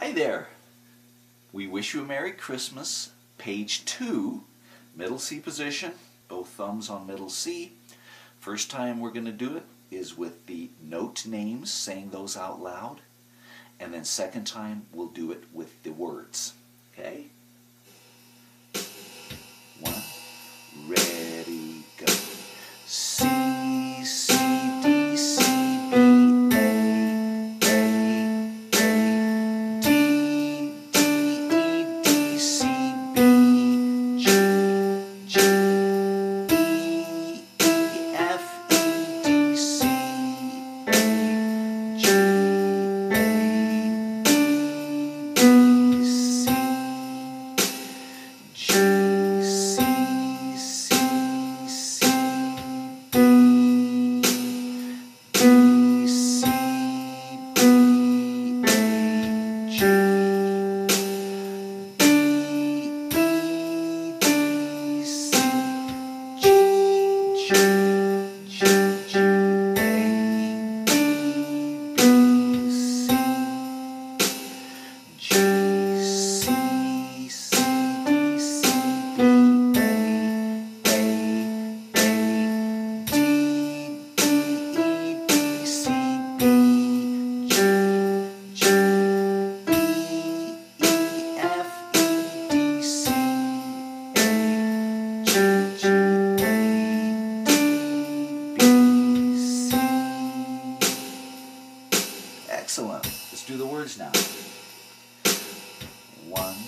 Hi there. We wish you a Merry Christmas, page 2, middle C position, both thumbs on middle C. First time we're going to do it is with the note names, saying those out loud. And then second time we'll do it with the words. Okay? Excellent. Let's do the words now. One.